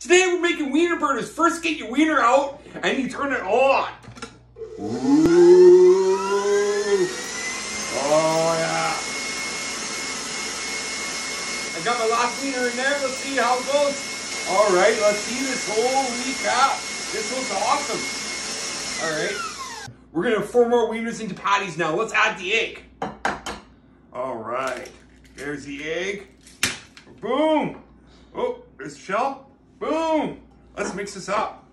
Today we're making wiener burgers. First get your wiener out and you turn it on. Ooh. Oh yeah. I got my last wiener in there. Let's see how it goes. All right, let's see this. Holy cow. This looks awesome. All right. We're gonna form our wieners into patties now. Let's add the egg. All right. There's the egg. Boom. Oh, there's the shell. Boom. Let's mix this up.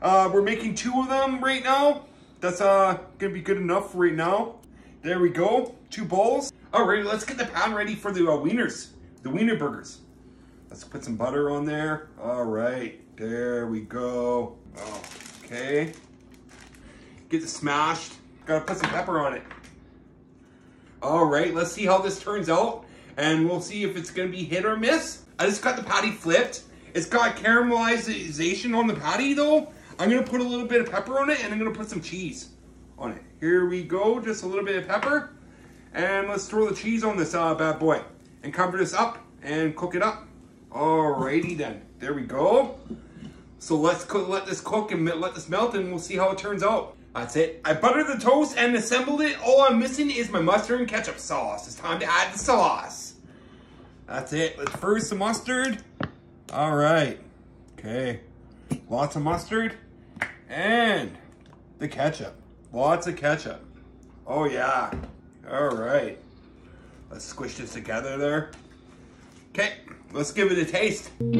Uh, we're making two of them right now. That's uh, gonna be good enough right now. There we go, two bowls. All right, let's get the pan ready for the uh, wieners, the wiener burgers. Let's put some butter on there. All right, there we go. Okay. Get it smashed. Gotta put some pepper on it. All right, let's see how this turns out. And we'll see if it's gonna be hit or miss. I just got the patty flipped. It's got caramelization on the patty though. I'm gonna put a little bit of pepper on it and I'm gonna put some cheese on it. Here we go, just a little bit of pepper. And let's throw the cheese on this uh, bad boy. And cover this up and cook it up. Alrighty then, there we go. So let's cook, let this cook and let this melt and we'll see how it turns out. That's it. I buttered the toast and assembled it. All I'm missing is my mustard and ketchup sauce. It's time to add the sauce. That's it. Let's first the mustard. All right. Okay. Lots of mustard and the ketchup. Lots of ketchup. Oh yeah. All right. Let's squish this together there. Okay, let's give it a taste. Kind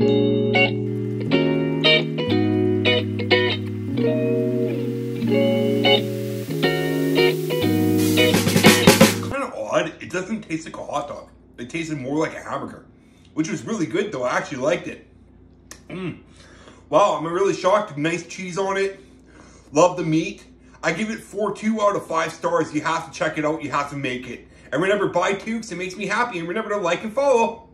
of odd. It doesn't taste like a hot dog. It tasted more like a hamburger, which was really good though. I actually liked it. Mm. Wow, I'm really shocked. Nice cheese on it. Love the meat. I give it 4 2 out of 5 stars. You have to check it out. You have to make it. And remember, buy Tukes. It makes me happy. And remember to like and follow.